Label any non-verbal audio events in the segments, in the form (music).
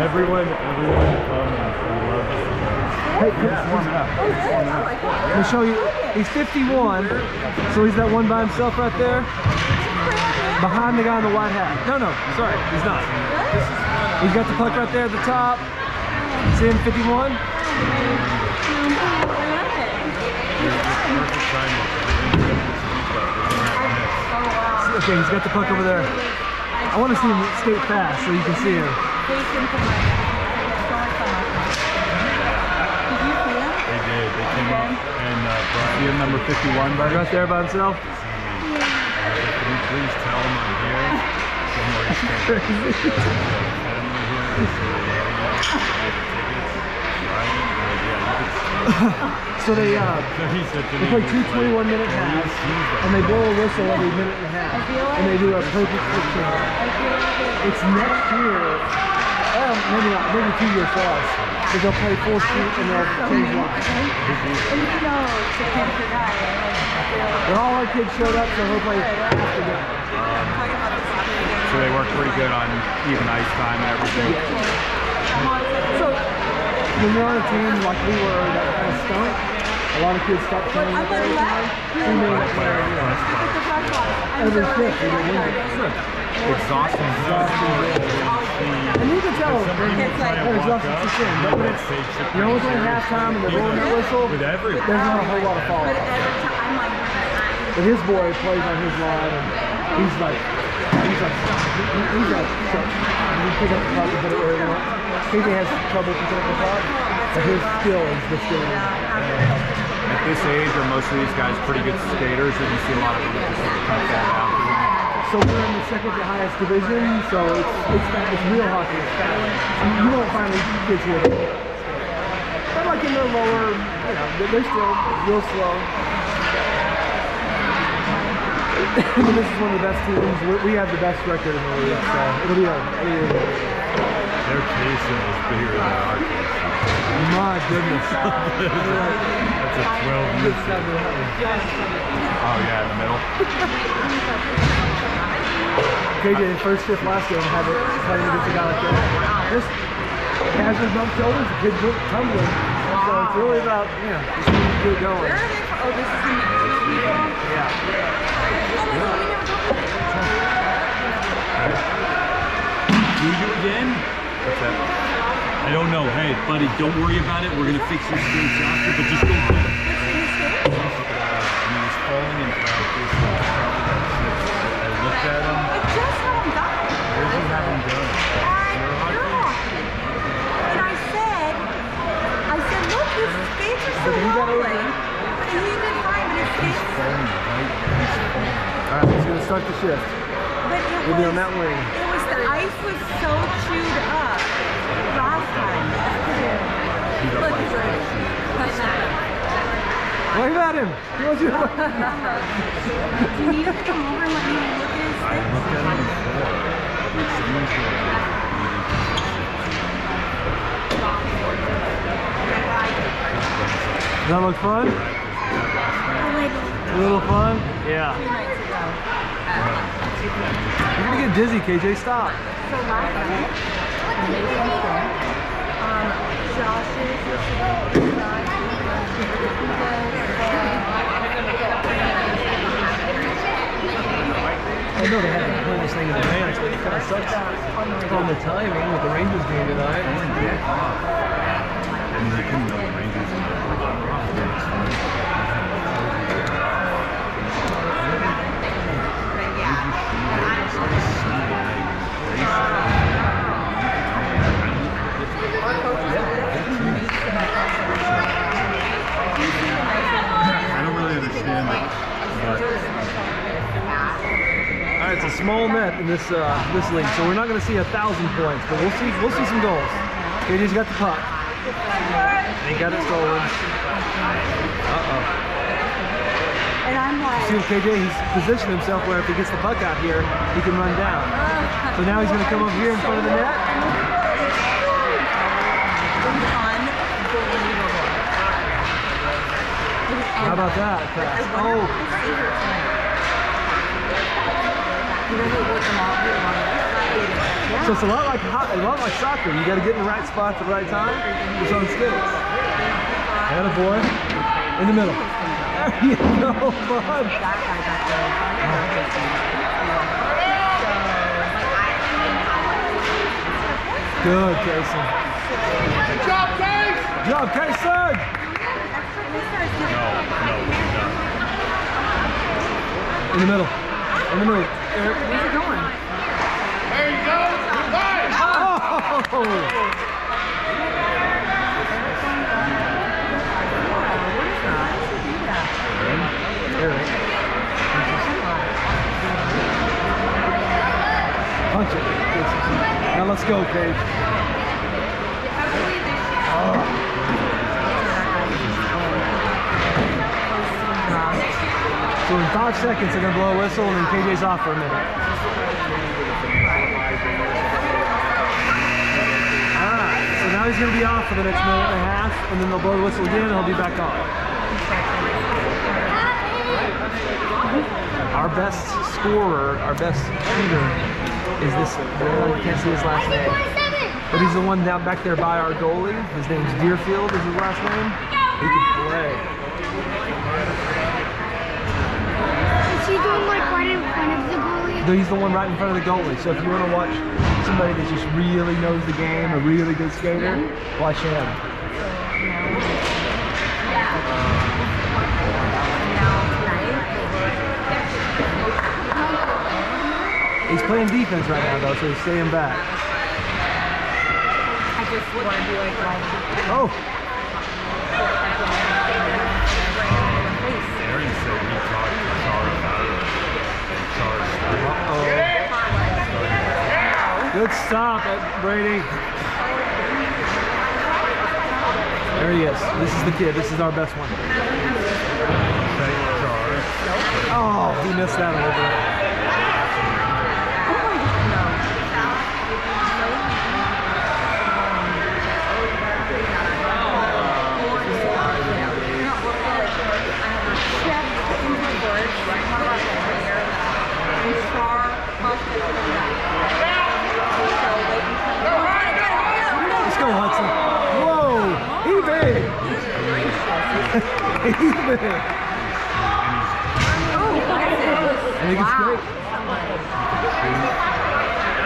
Everyone, everyone come and love Hey, Let me show you. He's 51, so he's that one by himself right there. Behind the guy in the white hat. No, no, sorry, he's not. He's got the puck right there at the top. See him, 51? Okay, he's got the puck over there. I want to see him skate fast so you can see him. They did. They came up and uh, Brian, You're number 51, buddy. Right there by himself. can you please tell him I'm here? Somewhere he's staying. Family here. So they have uh, yeah, you could see. So they So he said to they me, play he's two like, 21 minute halves, and they blow a whistle every minute and a half, and they do a perfect fiction. It's next year, well, maybe not, maybe two years for us, because they'll play full shoot and they'll change lines. But all our kids showed up, so we'll play after them. So they work pretty good on even ice time and everything. So when you're on a team like we were that kind of stunk, a lot of kids stop playing with their time. We made it play every shift. We did win it. Exhausting. And you can tell Some when people try they're and walk exhausted up, to but when it's say you know it's only pretty halftime and they're serious. blowing the whistle, With everyone. there's not a whole lot of fallout. But his boy plays on his line and he's like he's like he- he's like so he pick up the puck and put it where he wants. KJ has trouble picking up the puck, but his skill is the skill. At this age, are most of these guys pretty good skaters, or do you see a lot of them that just of fall down? So we're in the second to highest division, so it's it's it's real hockey. It's fast. You, don't find these kids here. But like in the lower, you know, they're, still real slow. (laughs) but this is one of the best teams. We have the best record in the league, so it'll be a. It'll be a Their casing is bigger than our casing. my goodness. (laughs) That's a 12 Good inch. stuff to have. Oh yeah, in the middle. KJ in first shift last game had it playing against a guy like that. Just casual bump shoulders, the kid went tumbling. So it's really about, you know, just need to get going. Yeah. oh, my god. we never Do you again? What's that? I don't know. Hey, buddy, don't worry about it. We're gonna fix your skates after, but just don't quit. I mean, he's falling in practice. and he's probably got. I, I looked at him. Where's he having done? And I said, I said, look, his skates are still wobbling. And he did fine, but his skates, Falling right. He's falling. All right, he's gonna start the shift. but it We'll be on that wing. It was, the ice was so chewed up last time. Beat up by his coach. Wave at him. He wants you to (laughs) Do you need to come over and let me look at his I looked at him before. It's usually Does that look fun? A little fun? Yeah. Two nights. You're gonna get dizzy, KJ. Stop. So last night. Um, Josh's was sitting inside. I know they had to play this thing in advance, but it kind of sucks on the timing with the Rangers game tonight. Small net in this uh, this league, so we're not going to see a thousand points, but we'll see we'll see some goals. KJ's got the puck. He got it stolen. Uh oh. And I'm like, See, KJ, he's positioned himself where if he gets the puck out here, he can run down. So now he's going to come over here in front of the net. How about that? pass? Oh, You know who worked them all? Who won this? So it's a lot like a lot like soccer. You got to get in the right spot at the right time. It's on skates. And a boy in the middle. There you go, bud. That guy got the. Good, Kason. Good job, Case! Good job, Kason. No, no, we're. In the middle. In the middle. Eric. Where's it going? There you go! Nice! Oh! Eric. Punch it. Now let's go, Cage. So in five seconds, they're gonna blow a whistle, and then KJ's off for a minute. Alright, so now he's gonna be off for the next minute and a half, and then they'll blow the whistle again, and he'll be back on. Our best scorer, our best shooter, is this. uh, You can't see his last name, but he's the one down back there by our goalie. His name's Deerfield. Is his last name? He can play. Is he doing like right in front of the goalie? He's the one right in front of the goalie. So if you want to watch somebody that just really knows the game, a really good skater, watch him. He's playing defense right now though, so he's staying back. I just want to be like, like, Oh, Good stop, Brady. There he is. This is the kid. This is our best one. Oh, he missed that a little bit. Let's go, Hudson. Whoa, he big. He's big. I think it's great.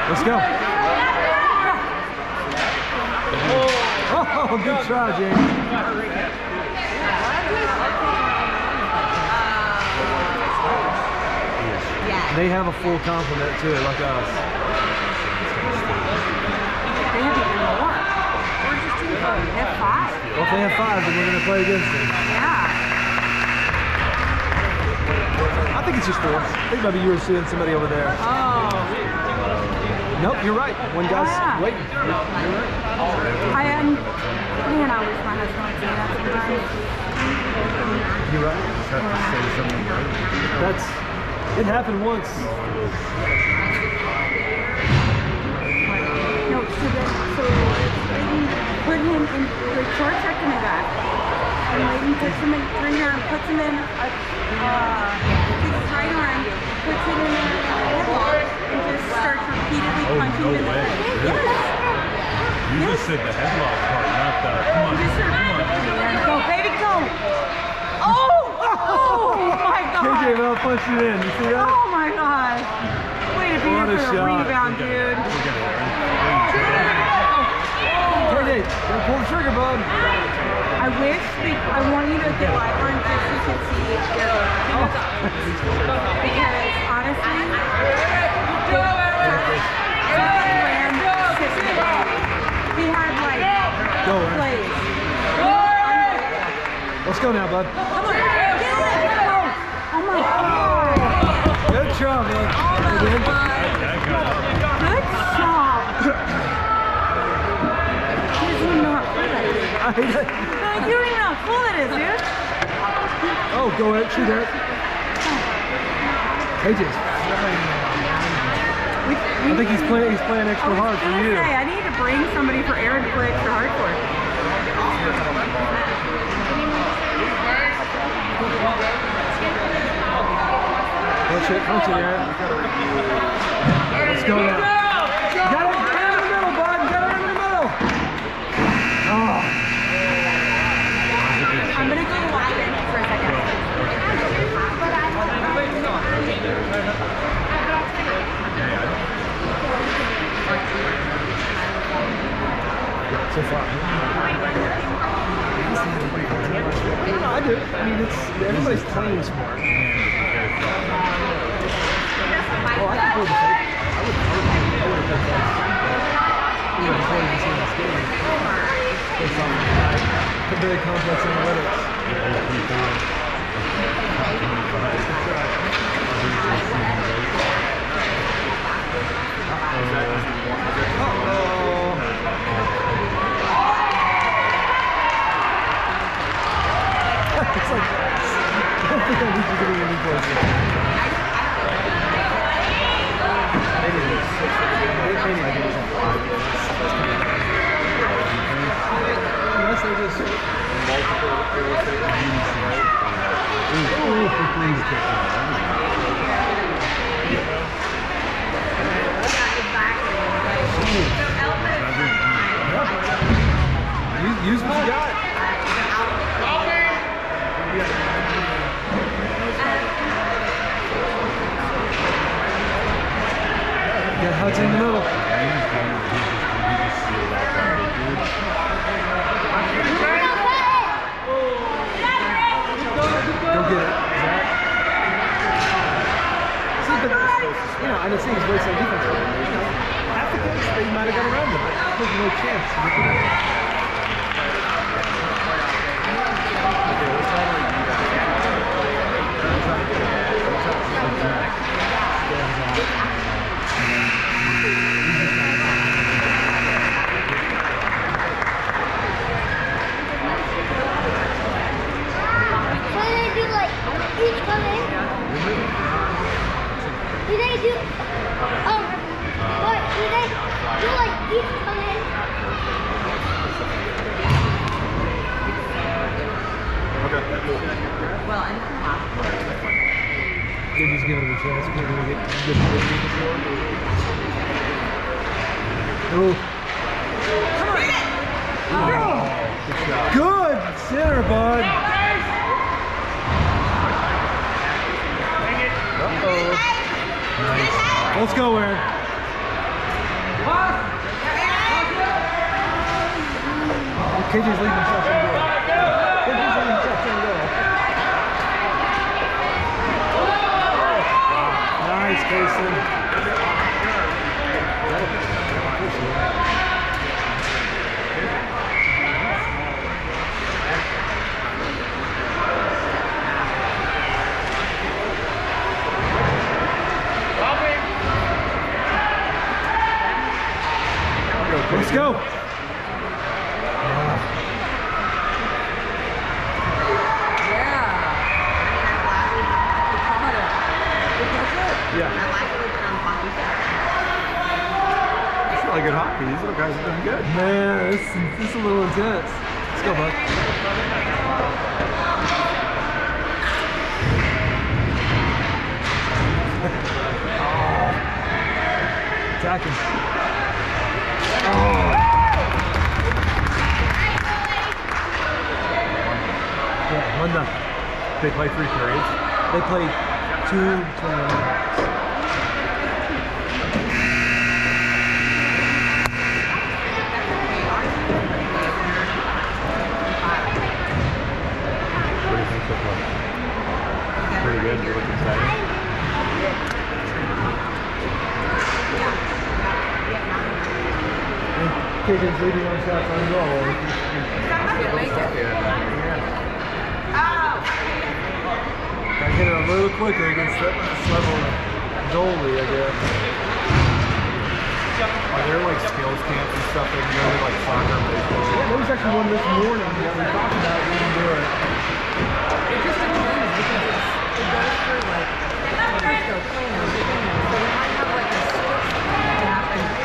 Let's go. Oh, good try, James. They have a full complement too, like us. They have even more. Where's this team from? They have five. Well, if they have five, then we're gonna play against them. Yeah. I think it's just four. I think maybe you were seeing somebody over there. Oh. Nope, you're right. One guy's oh, Yeah. waiting. I am. Man, I wish my husband would say that sometimes. You're right. Just have to say something. That's it happened once. No, so then, so Put him in the short second of that. And Layton puts him in three arm, puts him in a, uh, takes his right arm, puts it in a headlock, and just starts repeatedly Oh, punching no him in the way. face. Really? Yes. You just said the headlock part, not the. Come on, Just come on. Go, baby, go! Oh! Oh my (laughs) god! KJ Bell punched it in. You see that? Oh my god! Way to be here a for the shot. rebound, dude. At gotta pull the trigger, bud. I wish they, I want you to get live on just so you can see their Because honestly, Justin ran six He had like Go, plays. Let's go now, bud. Come on, get it! Go! Oh my god! Good job, bud. You did? That Like, you don't even know how cool that is, dude. Oh, go ahead, shoot it. KJ's. We, I think he's playing. He's playing extra was hard for you. Say, I need to bring somebody for Aaron to play extra hard for. Punch it, punch it, Aaron. Let's go now. So far. I do. I mean, it's everybody's playing is smart. Oh, I could pull the fake. I would pull the fake. We were playing this in this game. Based on the very complex analytics. Yeah, grass. I need to think I need you getting any closer. Maybe it's six. Maybe maybe I give it some five. Unless they just multiple Ooh, please. Use, what you got. Get Hudson in the middle. No chance. So they do like each come in? Do they do um what do they do like each come in? They're just giving him a chance. We're gonna get good Ooh. Good center, bud. Uh-oh. Let's go, Aaron. KJ's leading himself in goal. KJ's leading himself in goal. Nice, Jason. Let's go. Yeah. It's really good hockey. These little guys are doing good. Man, this, this is a little intense. Let's go, bud. (laughs) Attacking. Oh. Yeah, one nothing. They play three periods. They play two 21 minutes. What do you think so far? Pretty good. You look excited. KJ's leading on shots on goal. Gotta hit it a little quicker against that level of goalie, I guess. Are there like skills camps and stuff that you go to like soccer, baseball? Yeah, there was actually one this morning that we talked about. We didn't do it. It just depends because it's, it goes through like Frisco, Plano, Plano. So we might have like a switch to happen.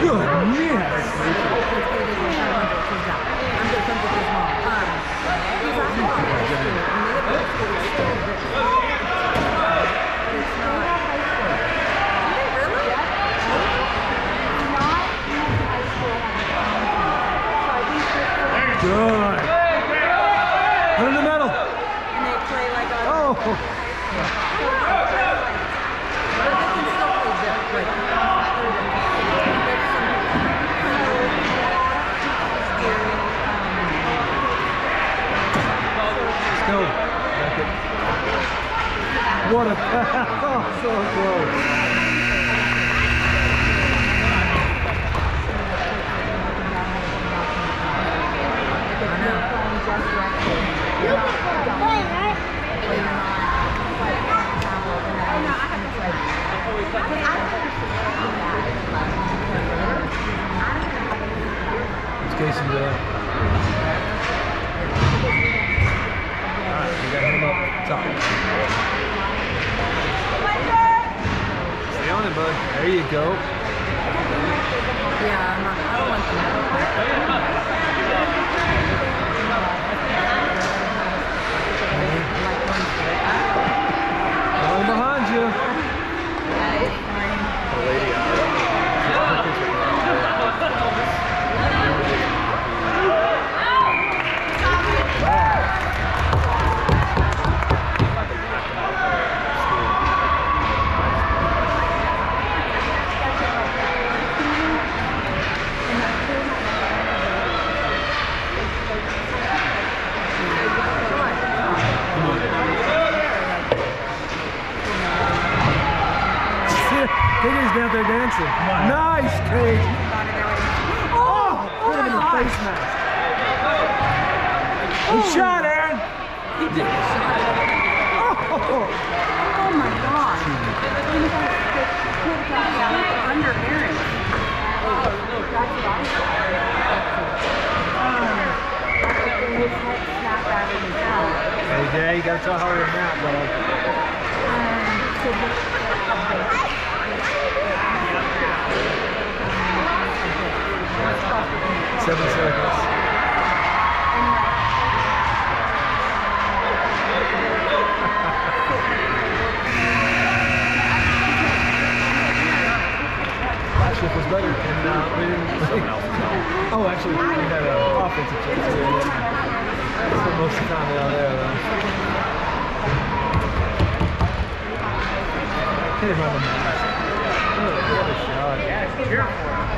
tough to find the ones that work for you. They had a a power school. They're in, We got Zach and Alfred. Goodness. Let's get it in 500. He's out. I'm good friends with his mom. Um, he's out of high school. And the other school is still very But it's not. Really? Good. Put in the middle. And they play like a Oh. But they can still play good. Like, there's some Let's go. Back it. What a pass. Oh, so close. You can play, right? What's Casey doing? Alright, we got him up top. Stay on it, bud. There you go. Yeah, I'm not, I don't want them. Going behind you. KJ's down there dancing. Nice, KJ. Oh, put him in the face mask. Good shot, Aaron. He did a shot. Oh, Oh my god. He got the kid got down under Aaron. That's what I After his head snapped back in his head. KJ, you gotta try harder than that, bro. Seven seconds. Shift was better, and uh, we didn't. (laughs) Oh, actually, we had an offensive too. yeah. Spent most of the time down there, though. Hit him on the mask. What a shot. Go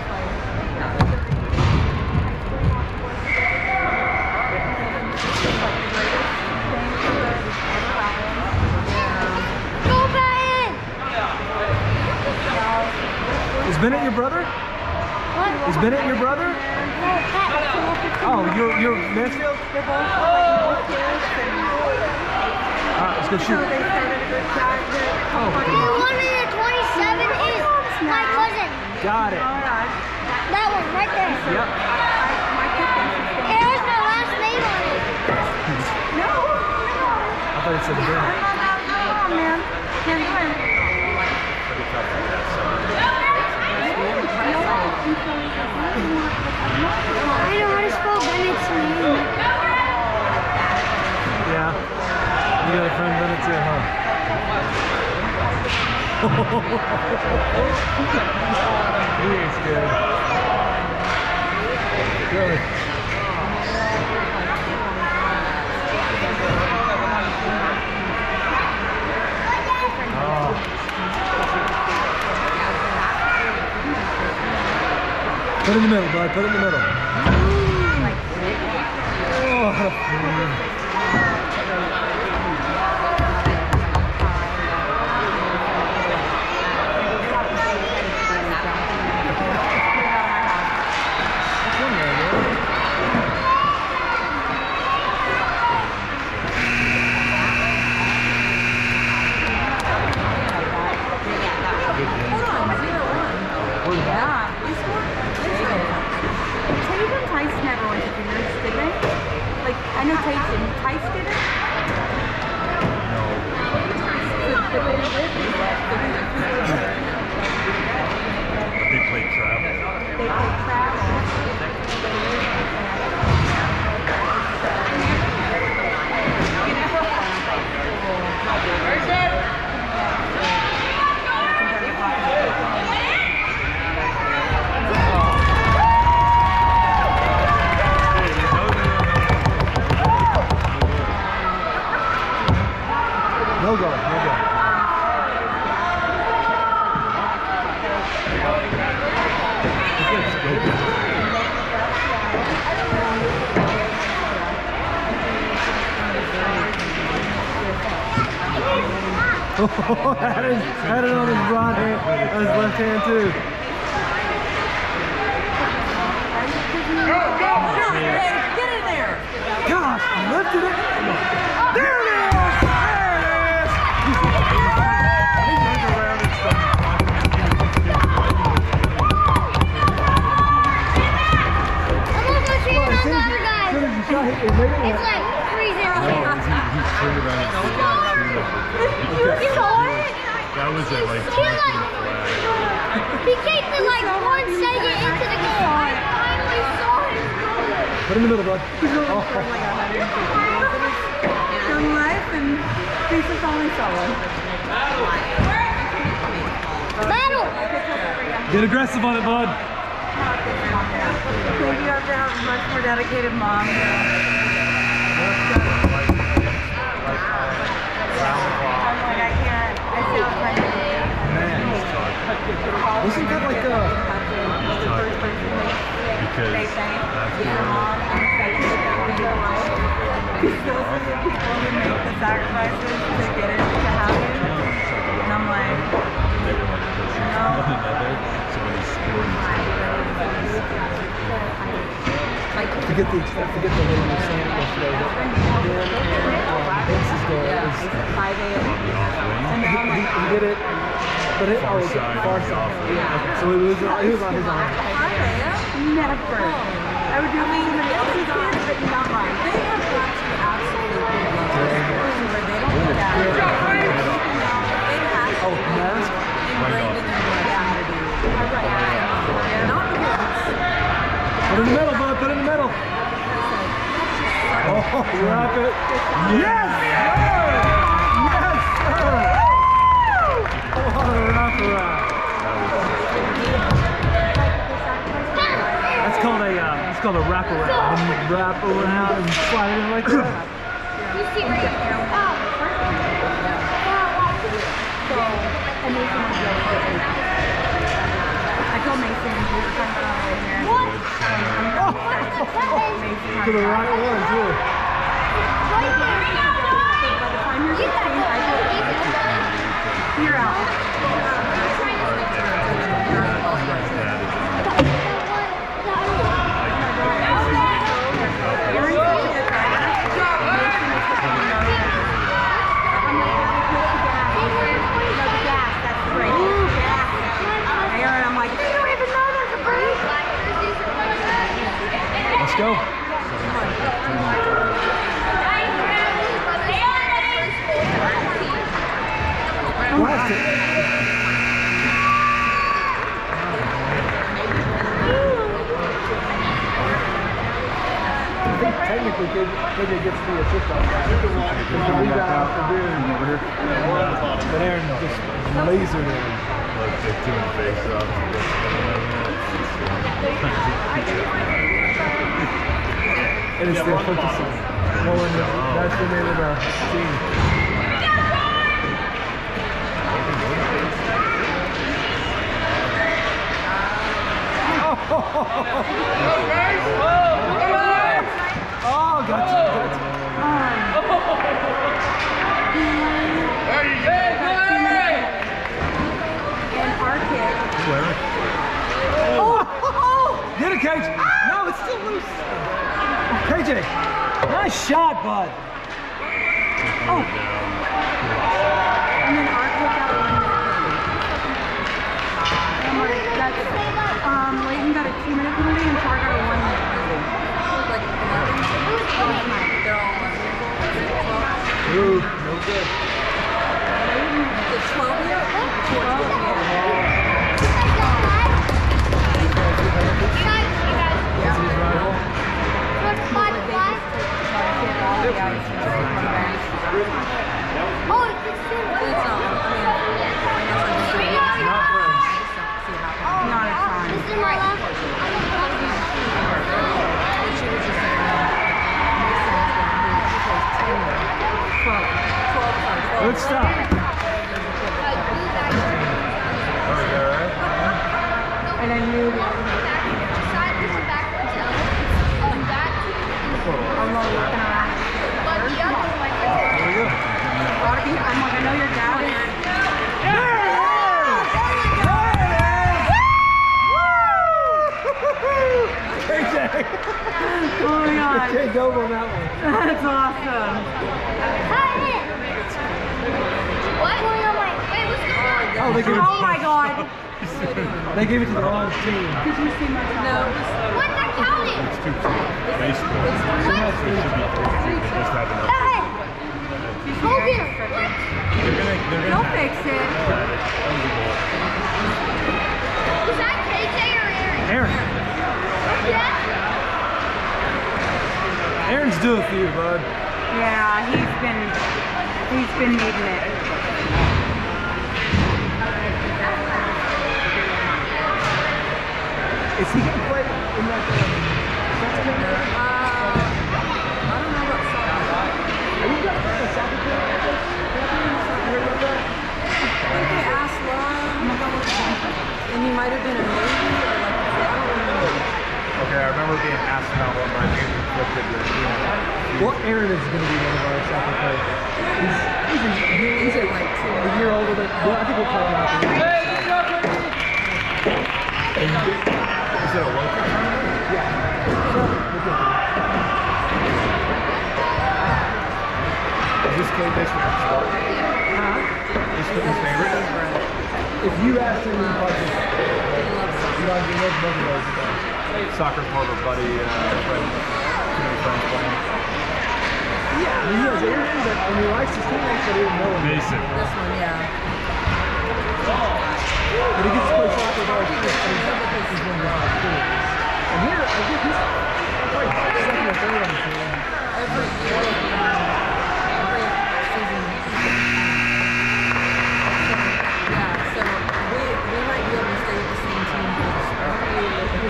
Bennett your brother? What? Is Bennett your brother? Oh, you're you're Mansfield? Uh, They're both like kids and Alright, let's go shoot. they started a good time. Oh, The one in the 27 is my cousin. got it. That one right there. Yep. My kid thinks it's It has my last name on it. No, (laughs) no. I thought it said Bennett. Come on, man. Can't win. I know how to spell Bennett's name. Yeah. You got a friend Bennett too, huh? he is good. Really? Oh. Put it in the middle, bud. Put it in the middle. Oh, what a feeling. That's one there, man. Yeah. They scored. They scored. Tate and Tice never went to juniors, did they? Like, I know Tate didn't. Tice did it? But they played Let's go. Had, it, had it on his right hand, on his left hand too. Hey, Put it in the middle, bud. Oh, Young life and pieces only solo. Battle. get aggressive on it, bud. Thank you for having a much more dedicated mom. I'm like, I can't. I feel like Wasn't that like uh, Because They say after your mom and second with your life. Those are the people who make the sacrifices to get it to happen. And I'm like, they were like pushing one another, so when he scored, he turned around and he scored. forget the forget the little sand yesterday. but Dan and um, Vince's goal was 5 a.m. On the off wing. And now I'm he, like, he did it, but it Far oh, side, far on side. off. Yeah. So it was uh, he was on his arm. never. I would do it with somebody else's kids, but not mine. They have got to absolutely be like where they don't look at it. It has to Oh, be mask. ingrained in their identity. Not because Put it in the middle, bud. Put it in the middle. Oh, wrap it. Yes. Yes, sir. What That's called a uh, it's called a wrap around. You wrap around and slide it in like that. You see right here. So, and Mason was really good. I told Mason, was kind of right here. What? To the right one too. Technically KJ KJ gets the assist on that. There's a rebound for Beard. But Aaron just lasered it. Like they're doing face offs and it's the Ferguson. No one, that's the name of the team. Oh, oh gotcha, gotcha. And our kid, Where? Oh, get it, KJ. No, it's still loose. KJ, nice shot, bud. Oh. and then our kid got one that's, um, Layton got a two minute penalty and Char got a one minute penalty. like they're all like Ooh, remember being asked about what my favorite flick of Well, Aaron is going to be one of our soccer players. He's, he's, a, he's a, like a year older than, well, I think we'll call him out. Hey, is it a local Yeah. Is this kid this Huh? Is this his favorite? If you asked him, he loves both of those soccer's more of a buddy uh, friend, community playing. Yeah, he has a name that he likes his teammates that he didn't know. Mason. This one, yeah. But he gets to play soccer our kids. And here, I think he's second or third on the team. Every. The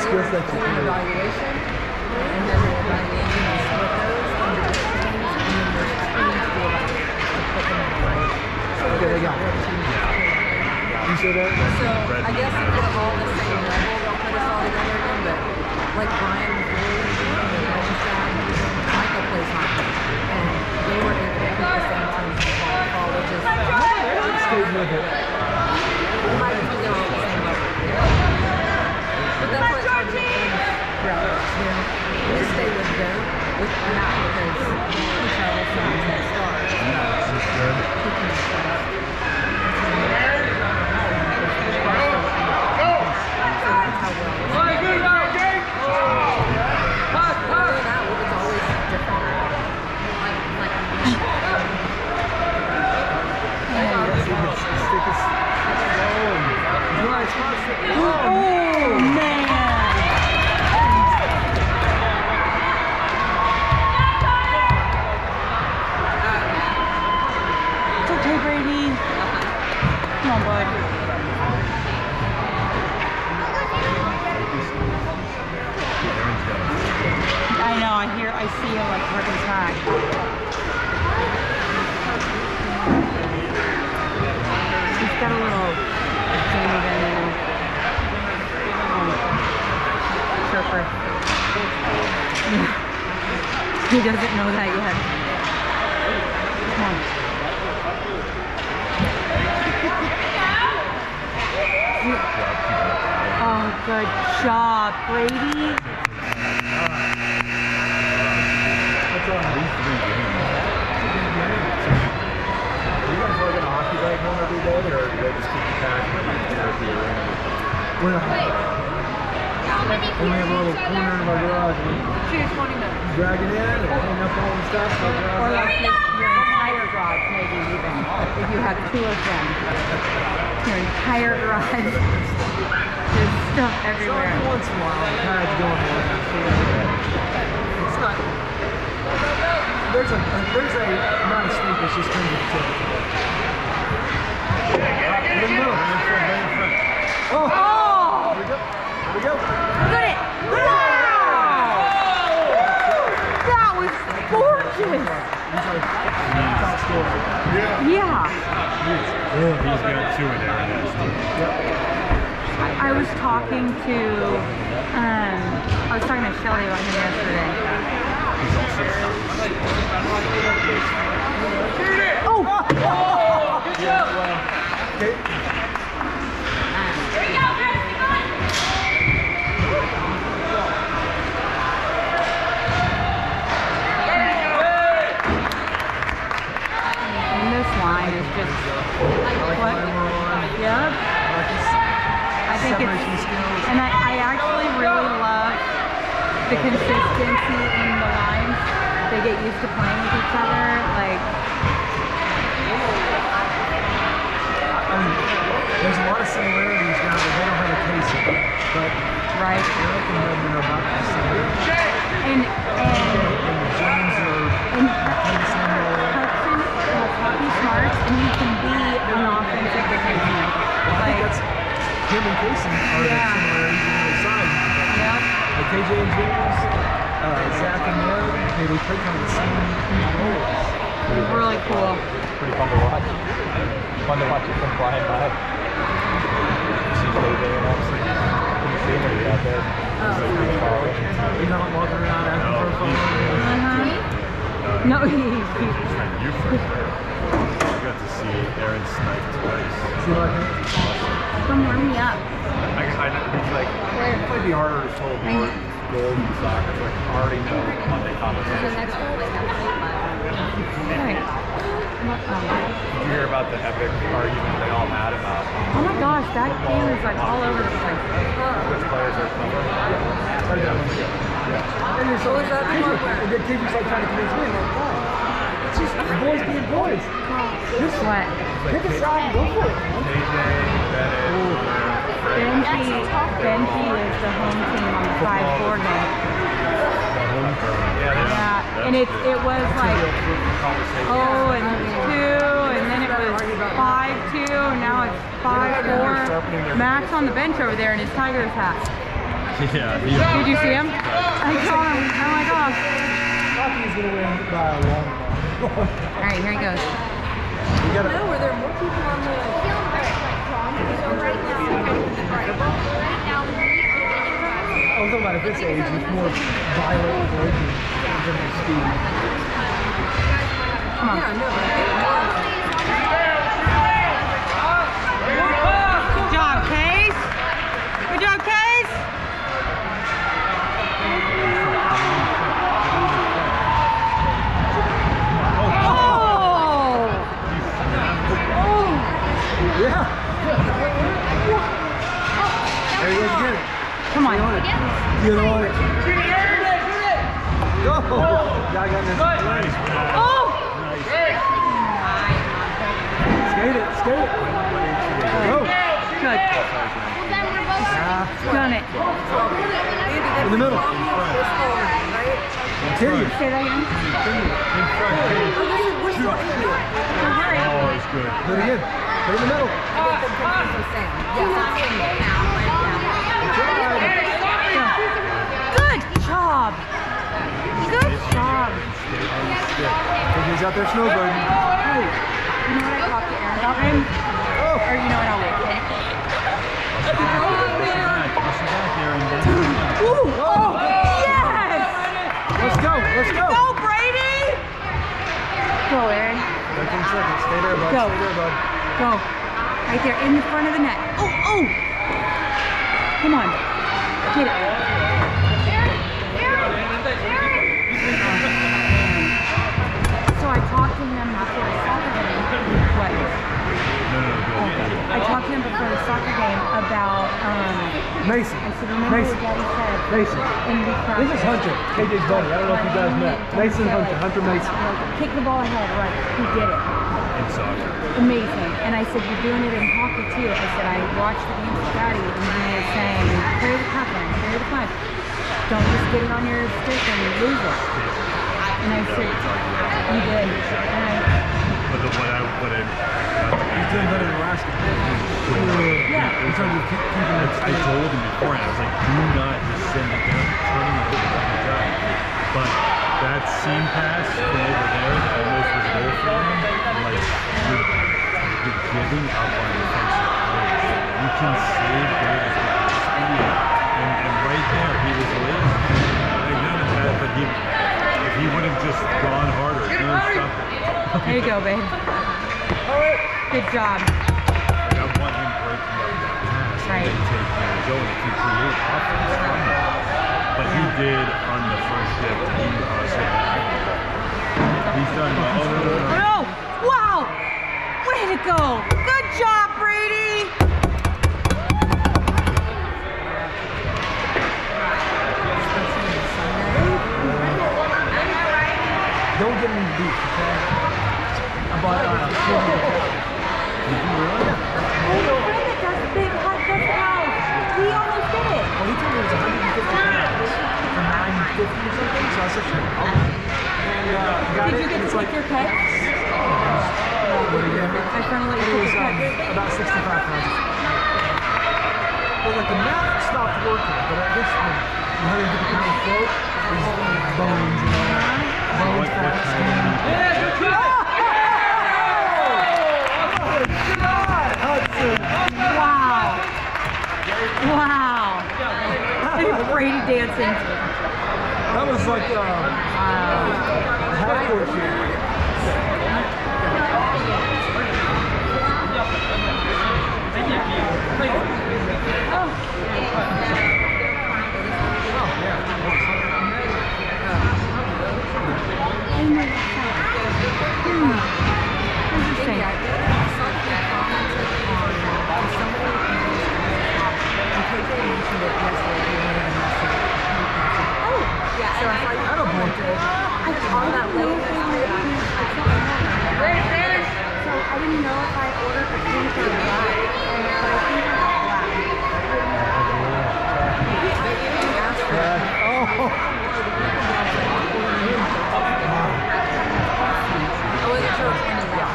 skills that you can okay, they got You sure that? So I guess if we're all the same level, they'll put us all together again, but like Brian McGoy, Einstein, Michael plays hockey, and they were able to put the same teams to fall, which is... Stay with it. together with or not because he travels from the stars. He is the home team on the 5-4 game. Yeah, Yeah, and it, it was like conversation. oh and 2, and then it was 5-2, and now it's 5-4. Max on the bench over there in his Tigers hat. Yeah, Did you see him? (laughs) I saw him. Oh my gosh. Hockey is going to win by a long margin. All right, here he goes. we got No, were there more people on the show right now? I'm talking about at this age, it's more violent breaking in terms speed. Come on. Yeah, no, but it was. Good job, Case. Good job, Case. Oh! Oh! Yeah. There he goes again. Come on. Get on it. Go. Guy got this. Oh! Nice. Skate it. Skate it. Go. Good. Ah, Done it. in the middle. Continue. Say that again. in front, Cage. Oh, this is, we're still in here. It's good. Do it again. Put it in the middle. I get Good job. Good job. KJ's out there snowboarding. Hey, you know what I talked to Aaron about him? Oh. Or you know what? I'll wait. Okay? Back, push it. Ooh! Oh! Yes! Let's go. Let's go. Go, Brady! Go, Aaron. 13 seconds. Stay there, bud. Go. Stay there, bud. Go. Right there in the front of the net. Oh, oh! Come on. Get it. So I talked to him before the soccer game. What? No, no, good. I talked to him before the soccer game about, um, Mason. I said, remember Mason. what Daddy said Mason. This is Hunter. KJ's buddy. I don't know if you guys met. Mason Hunter. Hunter Mason. Kick the ball ahead, right. He did it. In soccer. Amazing. And I said, you're doing it in hockey too. I said, I watched the games with Daddy and he was saying, carry the puck line, carry the puck. Don't just get it on your stick and lose it. And I said, you did. And I, But the what I what I He's doing better than last game. yeah. In terms of keeping I, it I told him beforehand, I was like, do not just send it down, turn it the fucking time. But that seam pass from over there that almost was a goal for him, like, you're, you're giving up on defensive plays. You can save goals with speed. And, and right there, he was lazy. Like, none of that, but he, if he would have just gone harder, he would have stopped it. (laughs) There you go, babe. Good job. Like, I want him breaking up that pass Right. and then it and create offense from that but he did on the first shift. He, uh, he's done. Oh, no, no, no. no! Wow! Way to go! Good job, Brady! Don't get me beat, okay? Uh, 950 or something, so I said, sure, I'll do it. And uh, got Did it, you get to like, take your pets? what again? My friend let you was take your um, about 65 pounds. But like the math stopped working, but I guess the 150 pound float is bones and all that. Bones, What- fat, skin. Yeah, good try! Hudson! Wow. Wow. Brady dancing. That was like um, half court shit. Interesting. So I didn't know if I ordered a pink or black, but I think I got black. Oh, I wasn't sure which one you got.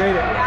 skate it.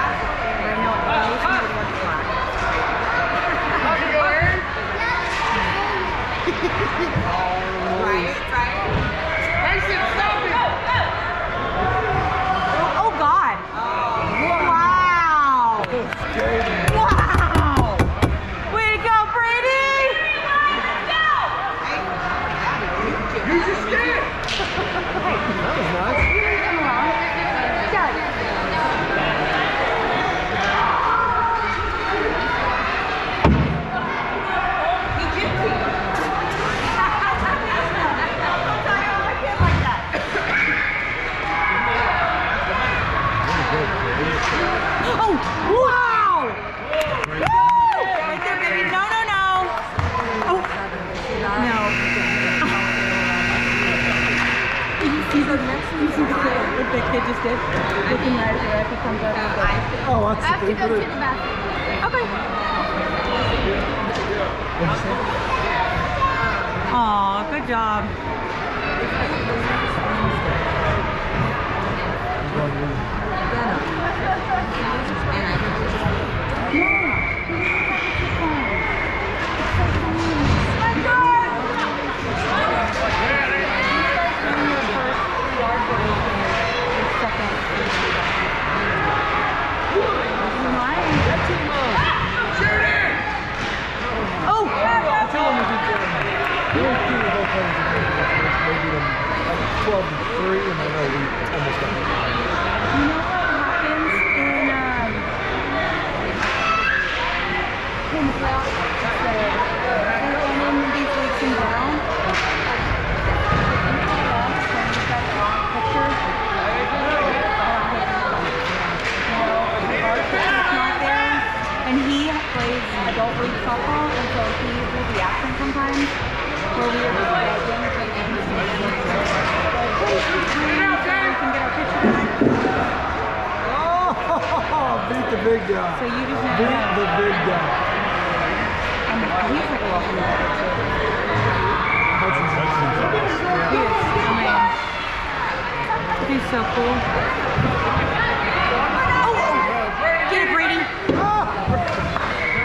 Oh, oh. Get it, Brady. Oh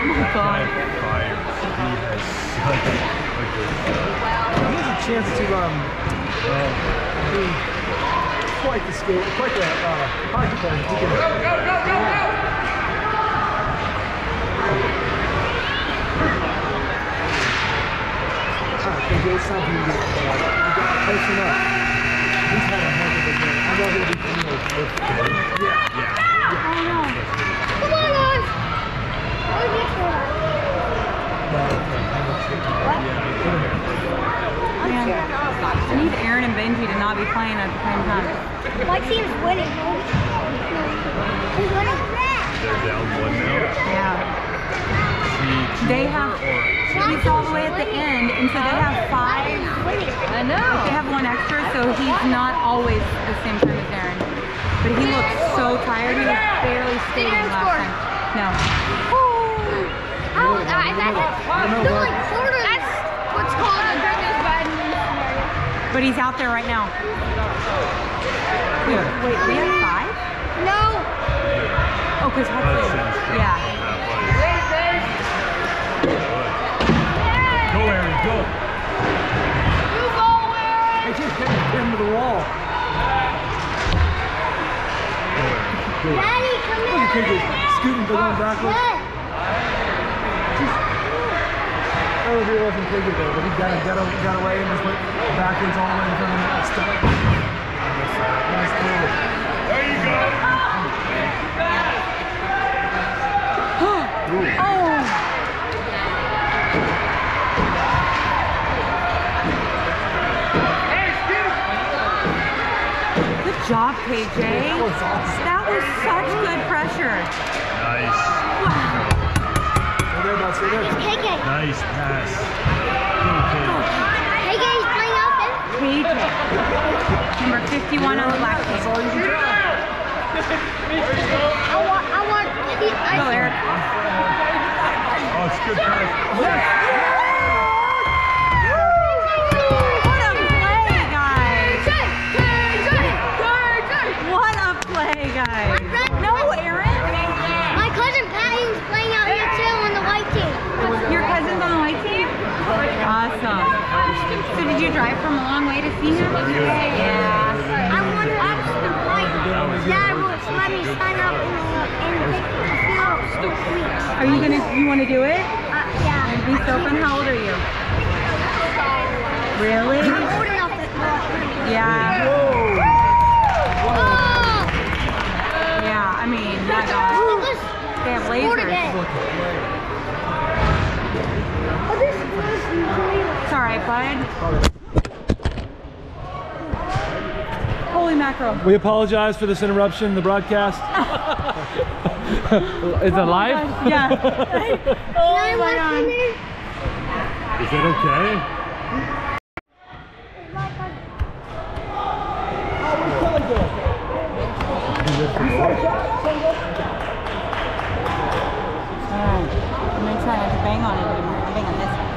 my God. He has such a good He has a chance to um, uh, be quite the skate, quite the uh, hockey player. He can, go, go, go, go, go! It's time for you to get uh, you got to listen. He's had a heck of a game. I know he'll be, know, with, yeah. No. Come on, guys. You try. Man, I need Aaron and Benji to not be playing at the same time. My team's winning. Who's winning? They're down one now. Yeah. They have, over he's all the way at the end, and so they have five. I know. They have one extra, so he's not always the same time as Aaron. But he looks so tired. He was barely skating Aaron last score. time. No. Oh, uh, that's, they're like quarter. That's what's called a Gringo's bad. But he's out there right now. Yeah. Wait, we have five? No. Oh, because That Huxley. seems strong. Yeah. Go, Aaron, go. Hey, just hit him to the wall. Daddy, come Look at here. Kid scooting, but going backwards. Dad. I don't know if he wasn't thinking there, but he got, got, got away and just went backwards all the way in front of the net and. Nice play. There you go. Oh! Job, KJ. That was such good pressure. Nice. Stay there, bud. Stay there. KK. Nice pass. Go, kid. Playing out there. KJ. Number 51 on the black That's team. all you can try. I want. I want. I, Go, Eric. Oh, it's good pass. What to see? Yeah. I want to ask the point. Will let me sign up in in a few weeks. Are you gonna, you wanna do it? Uh, yeah. Be so fun. How old are you? Really? I'm old enough to Yeah. Yeah, I mean, my God. They have lasers. again. This was usually It's alright, bud. Holy mackerel. We apologize for this interruption in the broadcast. (laughs) Is it live? Yeah. (laughs) oh my God. Is it okay? Alright. I'm gonna try not to bang on it anymore. I'm banging this one.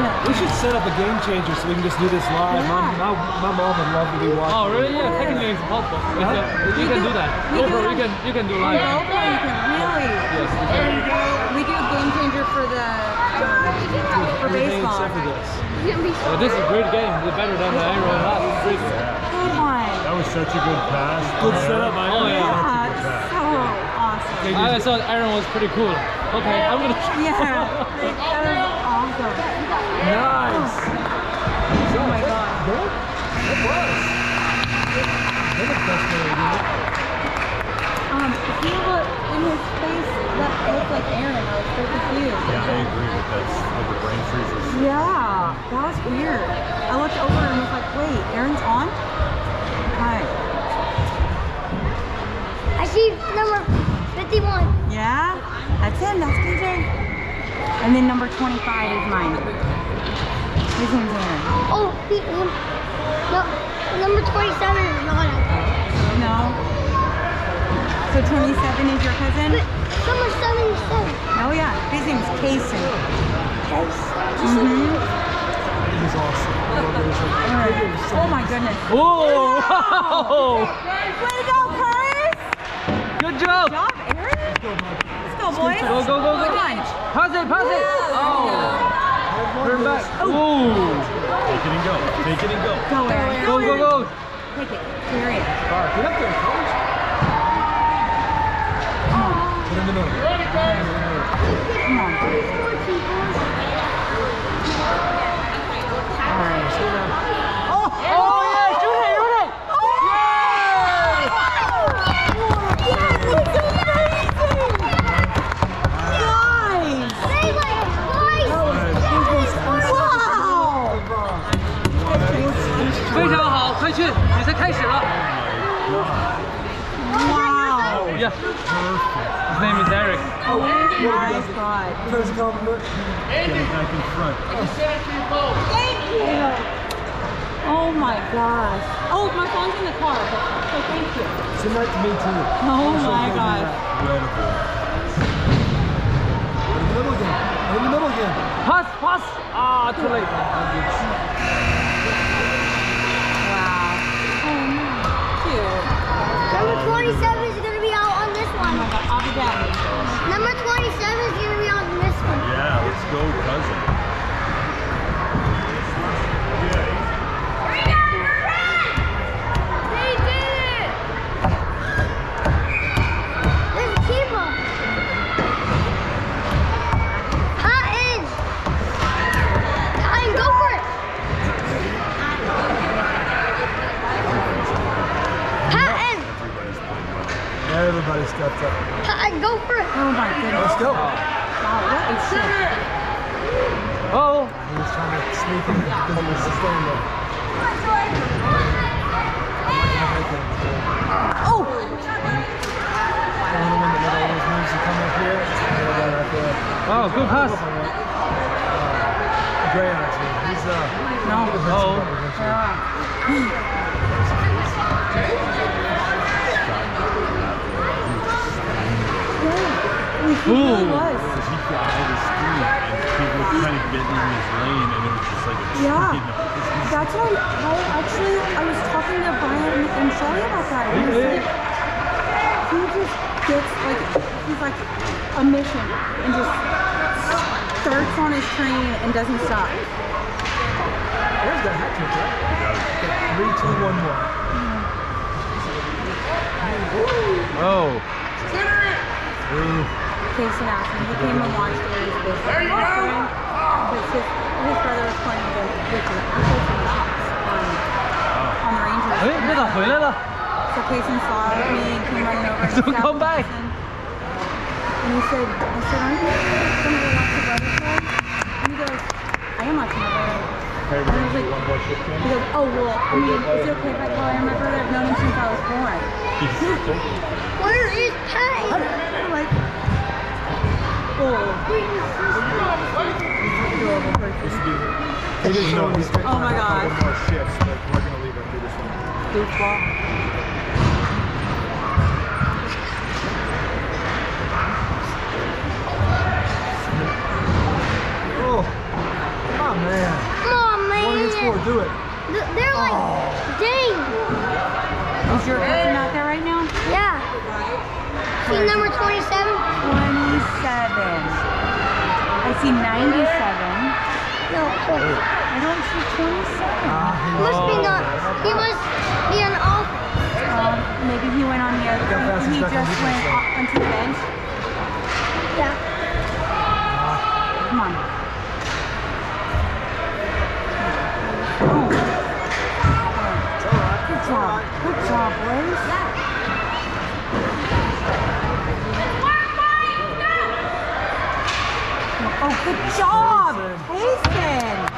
Yeah. We should set up a game changer so we can just do this live. My, my, my mom would love to be watching. Oh, really? Yeah, technically it's possible. It's, uh, you can do that. We GoPro, do you can you can do On live. GoPro, you can really. Yes, you can. We do a game changer for the um, for Everything baseball. except for this. Well, this is a great game. It's better than the Aero last. Great. Good one. That was such a good pass. Good setup by Oh, Aaron. yeah. Yeah, so awesome. I thought Aaron was pretty cool. Okay, I'm gonna. Yeah, (laughs) that was awesome. Nice. Oh my god. It was. They look best player, didn't? Um, he looked in his face that looked like Aaron. I was so confused. Yeah, I agree with that. Like the brain freezes. Yeah, that was weird. I looked over and was like, wait, Aaron's on? Hi. I see number 51. Yeah? That's him, that's KJ. And then number 25 is mine. His name's Aaron. Oh, he, him. No, number 27 is not out. No? So 27 is your cousin? But number 77. Oh yeah, his name's Kason. Yes. Mm-hmm. It was awesome. I love it. It was like- Oh my goodness. Whoa! Way to go, Curtis! Good job. Good job, Aaron. Let's go, boys. Go, go, go, go. Come on. Pass it, pass it. Oh. Turn back. Oh. Ooh. Take it and go. Take it and go. Go, Aaron. Go, go, go. Take it. Clear it. All right, get up there, coach. Put in the middle. Come on. Yeah. perfect. His name is Eric. Oh my god. First compliment. Andy. Get back in front. Thank you. Oh my gosh. Oh, my phone's in the car. So thank you. So nice to meet you. Oh my gosh. Incredible. In the middle again. In the middle again. Pass, pass. Ah, too late. Wow. Oh no. Cute. Number 27 is Number 27 is gonna be on this one. Yeah, let's go, cousin. They did it! There's a keeper. Hot in. Hot in, go for it. Hot in. Everybody stepped up. Hot in, go for it. Oh my goodness. Let's go. Wow, what a shit. Oh. He was trying to sneak in because he was staying there. Oh! Trying the middle of those moves to come up here. And then right there. Oh, good pass. Gray actually. He's uh. No. Oh. (laughs) (laughs) (laughs) He really Ooh. was. He got all the speed and people were kind of getting in his lane and it was just like a Yeah. train. This is- That's why I actually I was talking to Brian and Shelly about that. He was like, he just gets like he's like a mission and just starts on his train and doesn't stop. There's that hat trick, right? Three, two, one, one. Oh. Jason Allison. He came and watched it with his best friend because his, his brother was playing with, with the Apples and Dots on, on Rangers. Hey, look at that, So Jason saw me and came running over. So (laughs) come back. And he said, I said, aren't you going to watch your brother play? And he goes, I am watching my brother. And I was like, he goes, oh, well, I mean, is it okay if I call my brother? I've known him since I was born. (laughs) (laughs) Where is Ty? I'm like, oh. He didn't. He's got Oh my a couple gosh. more shifts, but we're gonna leave him do this one. Goofball. Oh, come on, man. Come on, man. One against four. Do it. They're like, oh. dang. Is your cousin out there right now? Yeah. See number 27? 27. I see 97. No, 20. I don't see 27. Must be not. He must be an off. Um, maybe he went on the other. Look He he's back on just went though. o- onto the bench. Yeah. Come on. Oh. Good job. Good job, boys. Oh, good job, Jason.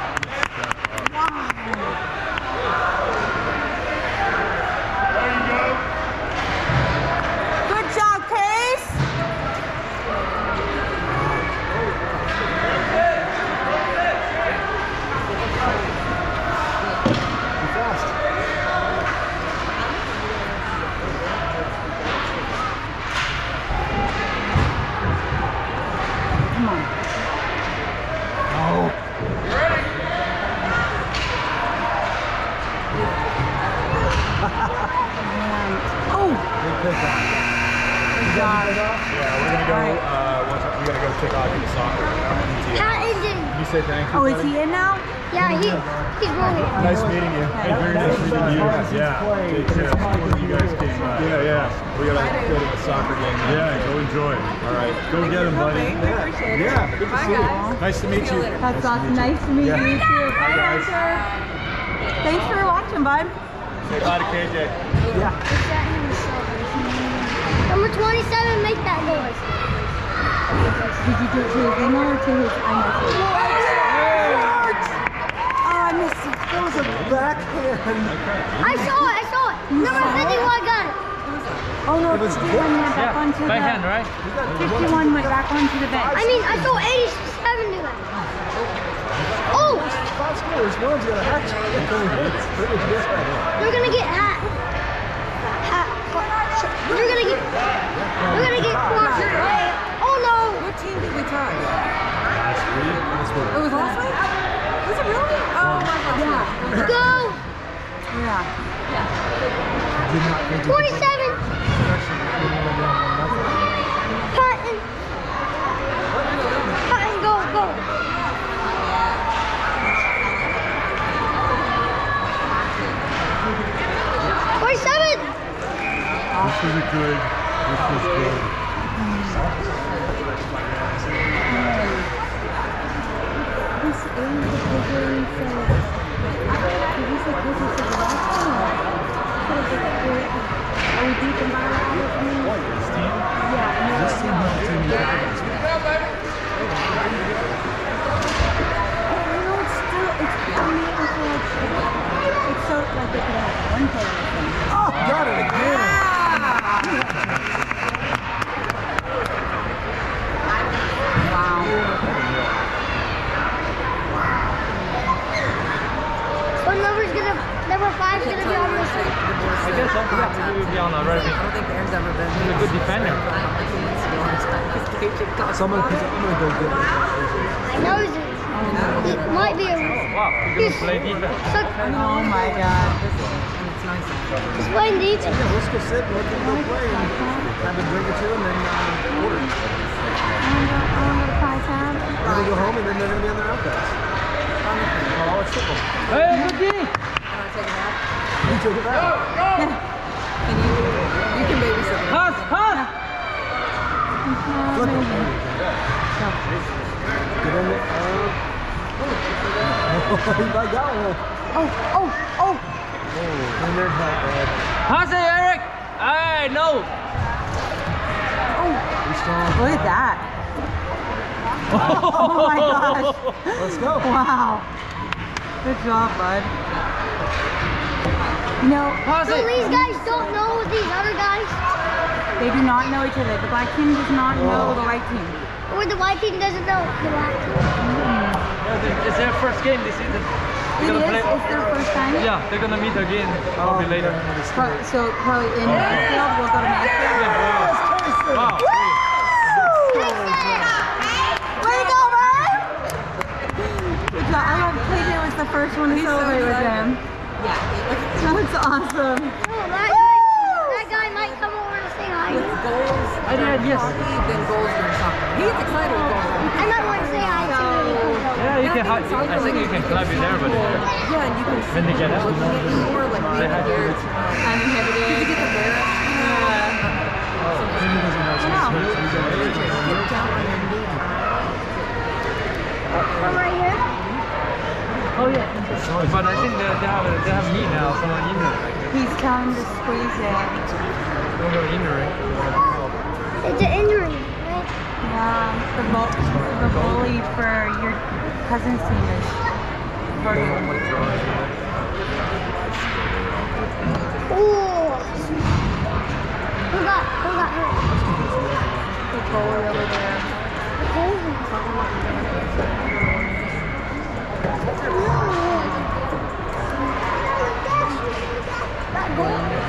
Black team does not know oh. the white team. or the white team doesn't know the black team. Yeah, It's their first game this season. It They're is. gonna play. It's their first time. Yeah, they're gonna meet again probably oh. later. Pro- So probably in Mansfield, we'll go to Mansfield. Wow. Way to go, bud! Good job. I love KJ was the first one to He's so celebrate with excited. him. Yeah. (laughs) That's awesome. Oh, that, guy, that guy might come over to say hi. With goals. I did, yes. Hockey, then goals during soccer. He's excited with goals. I might want to say hi to. Yeah, you can hide. I think you can climb in there, but Yeah, and you can when they get out, looking at you more like They had maybe to- Garrett's. I'm inhibited. Did you get the bear? Jimmy doesn't know Wow. so he's gonna- Get down on your knee. From right here. Oh yeah. But I think they, they have a, they have knee now, so an injury. He's telling him to squeeze it. don't go injury. It's an injury, right? Yeah, the, bu- the bully for your cousin's team is hurting. Ooh. Who got, who got hurt? The bully over there. Well,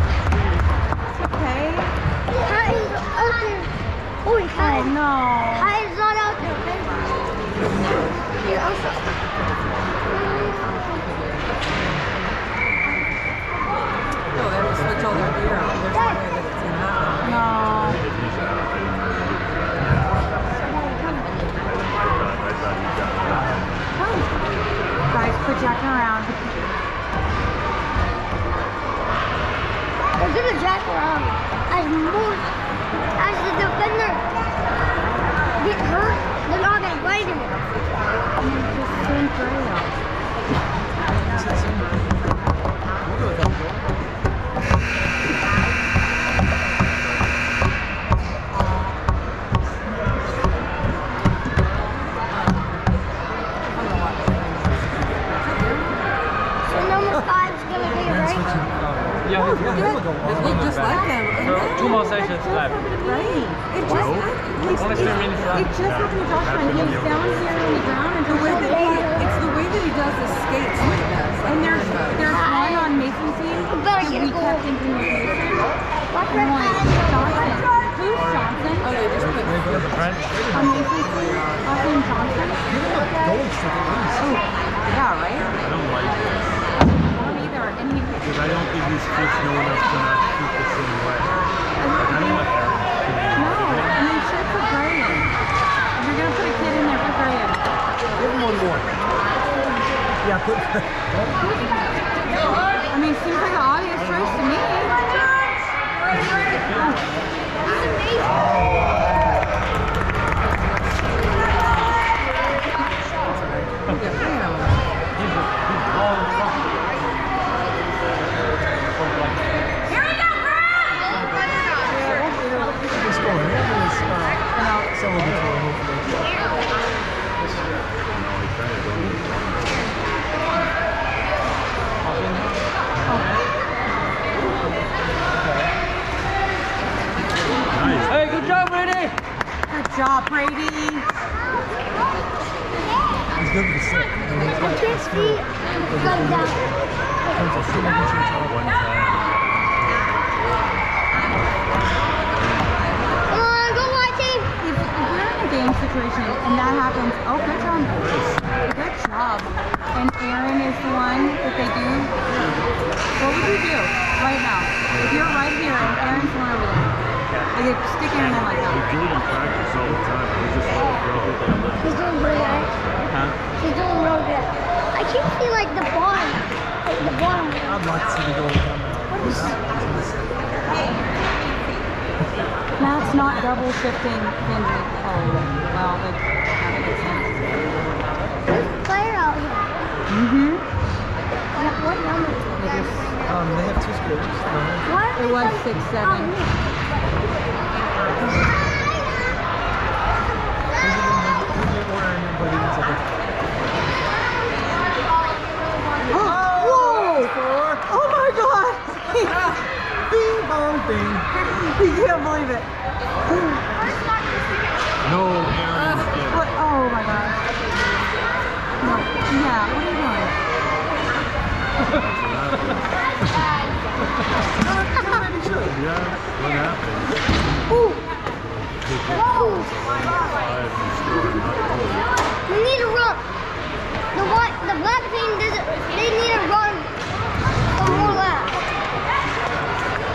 okay? Hi. is out there. Oh, he can't. Oh, no. Hi. is not out there, okay? Here, also. No, they have to switch all their gear out. There's no way that it's going to happen. No. Come. Guys, quit jacking around. We're gonna jack around as more as the defender get hurt, they're not gonna play anymore. Just send Trey out. We'll go with that. So number five's gonna be a break. Yeah, It looked just like him. So two more sessions left. Right. It just, Only it's, three minutes it left. just happened to Joshua. and He's down here on the ground and The way that he, it's the way that he does his skates that he does. Like And there's there's one on Mason's team better that we a goal. kept in communication. What's And like Johnson. Who's Johnson? Oh, they just put French? On Mason's team. Austin Johnson. Gold stick at least. yeah, right? I don't like this. I don't either. And he Because I don't think these kids know enough to not shoot the same way. Yeah, put. I mean, seems like an obvious choice to me. He's, he's blowing fucking. Let's go. Handle is uh, celebratory, hopefully. Nice. Hey, good job, Brady! Good job, Brady. He's good with the stick. I mean, he's I got can't see. Go down. tons of shooting control. One time. Come on, go white team. If, if you're in a game situation and that happens, oh, good job. Good job. And Aaron is the one that they do. What would you do right now? If you're right here and Aaron's the one over there. Like, if stick Aaron in like We that. do it in practice all the time. We just let it go. He's doing really good. Huh? He's doing real good. I can't see like the bottom. Like the bottom. I'd like to see the goal come out. That's not double shifting Benji. Oh, well, that, that makes sense. There's a player out here. Mm-hmm. What, what number? It is. Um, they have two scores. What? It was six seven. Oh! Oh my god! Bing bong bing. He can't believe it. No, Aaron. yeah. What? Oh my god. No. Yeah, what are you doing? Yeah, what happened? Ooh. They get Whoa. five and score not goal. We need to run. The white, the black team doesn't. They need to run some more laps.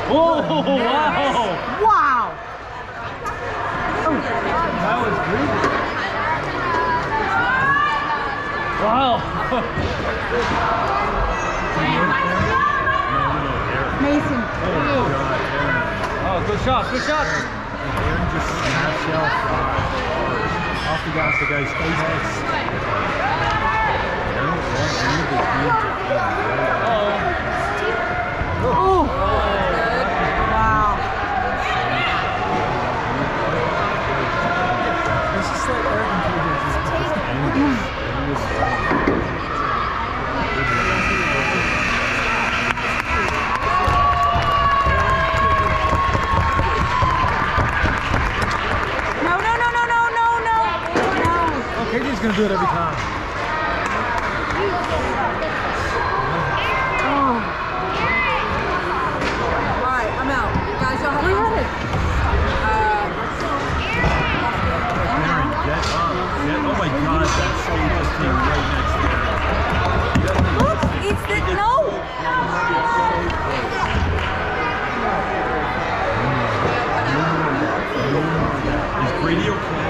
Oh, (laughs) wow! Wow! That was greedy. Wow! No, oh, no, Aaron. Mason. Oh, Oh, good shot, good shot! Aaron just snaps out five. Off the gas, the guy's face. Aaron, well, one of his dudes are Oh, Oh! He's oh, gonna do it every time. It's the no. Is Brady okay?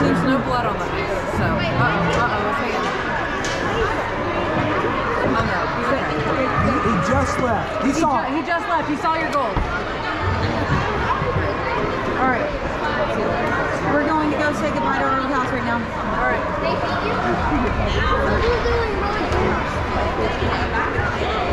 Seems no blood on the face, so uh oh, uh oh, hang okay. He, he just left. He, he saw. Ju he just left. He saw your goal. All right go say goodbye to our old house right now. All right. They you?